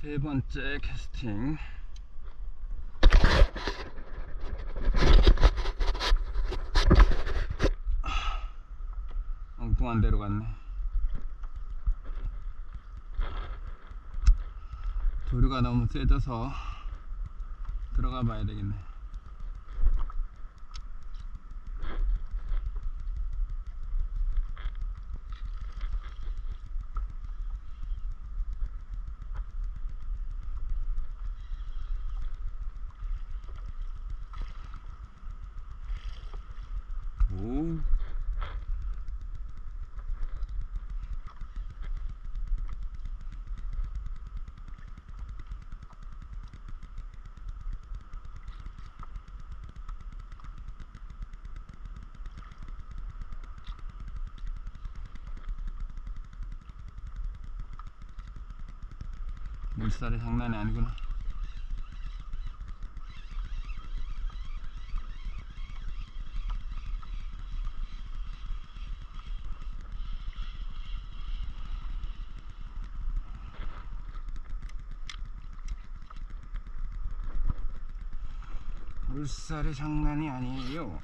세 번째 캐스팅. 엉뚱한 데로 갔네. 조류가 너무 세져서 들어가 봐야 되겠네. 오. 물살이 장난이 아니구나. 물살이 장난이 아니에요.